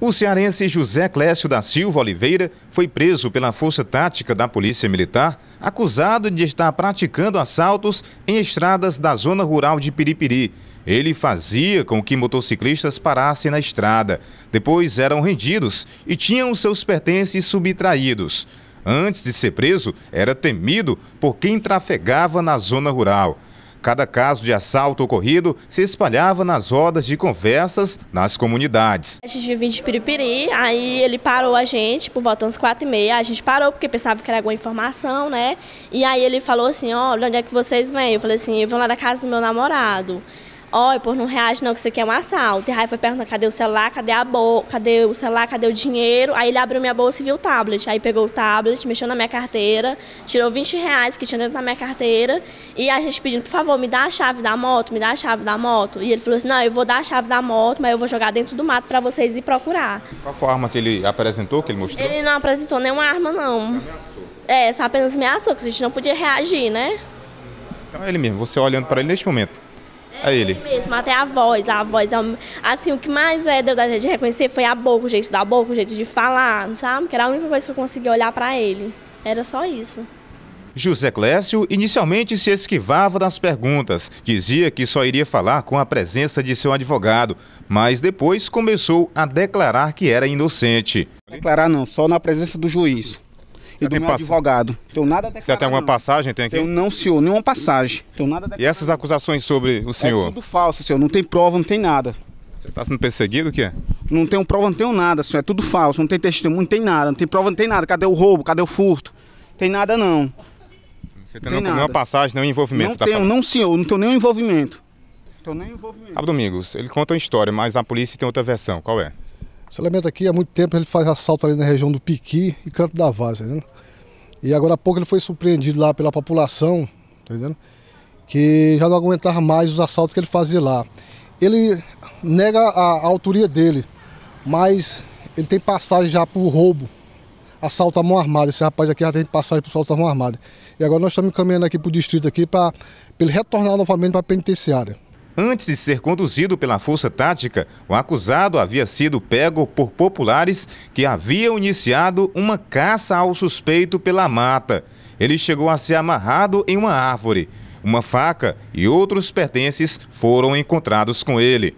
O cearense José Clécio da Silva Oliveira foi preso pela Força Tática da Polícia Militar, acusado de estar praticando assaltos em estradas da zona rural de Piripiri. Ele fazia com que motociclistas parassem na estrada, depois eram rendidos e tinham seus pertences subtraídos. Antes de ser preso, era temido por quem trafegava na zona rural. Cada caso de assalto ocorrido se espalhava nas rodas de conversas nas comunidades. A gente vive de Piripiri, aí ele parou a gente por volta das quatro e meia. A gente parou porque pensava que era alguma informação, né? E aí ele falou assim, olha, onde é que vocês vêm? Eu falei assim, eu vou lá da casa do meu namorado. Olha, por não reage não, que isso aqui é um assalto. E aí foi perguntar, cadê o celular, cadê a bolsa, cadê o celular, cadê o dinheiro? Aí ele abriu minha bolsa e viu o tablet. Aí pegou o tablet, mexeu na minha carteira, tirou 20 reais que tinha dentro da minha carteira. E a gente pedindo, por favor, me dá a chave da moto, me dá a chave da moto. E ele falou assim, não, eu vou dar a chave da moto, mas eu vou jogar dentro do mato para vocês ir procurar. Qual foi a arma que ele apresentou, que ele mostrou? Ele não apresentou nenhuma arma, não. É, só apenas ameaçou, que a gente não podia reagir, né? Então é ele mesmo, você olhando para ele neste momento. É ele. mesmo, até a voz, a voz. Assim, o que mais é, deu da gente reconhecer foi a boca, o jeito da boca, o jeito de falar, sabe? Que era a única coisa que eu consegui olhar para ele. Era só isso. José Clécio inicialmente se esquivava das perguntas, dizia que só iria falar com a presença de seu advogado, mas depois começou a declarar que era inocente. Declarar não, só na presença do juiz e do meu pass... advogado. Tenho nada. Você tem alguma passagem? Tem aqui? Eu não, senhor, nenhuma passagem. Tenho nada E essas acusações sobre o senhor? É tudo falso, senhor. Não tem prova, não tem nada. Você está sendo perseguido, o que é? Não tenho prova, não tenho nada, senhor. É tudo falso, não tem testemunho, não tem nada. Não tem prova, não tem nada. Cadê o roubo? Cadê o furto? Não tem nada, não. Você tem, não tem nenhuma passagem, nenhum envolvimento? Não tá tenho, não, senhor. Não tenho nenhum envolvimento. Não tenho nenhum envolvimento. Cabo Domingos, ele conta uma história, mas a polícia tem outra versão. Qual é? Esse elemento aqui, há muito tempo, ele faz assalto ali na região do Piqui e Canto da Vaza, né? E agora há pouco ele foi surpreendido lá pela população, tá entendendo? Que já não aguentava mais os assaltos que ele fazia lá. Ele nega a, a autoria dele, mas ele tem passagem já por roubo, assalto à mão armada. Esse rapaz aqui já tem passagem por assalto à mão armada. E agora nós estamos caminhando aqui para o distrito aqui para ele retornar novamente para a penitenciária. Antes de ser conduzido pela Força Tática, o acusado havia sido pego por populares que haviam iniciado uma caça ao suspeito pela mata. Ele chegou a ser amarrado em uma árvore. Uma faca e outros pertences foram encontrados com ele.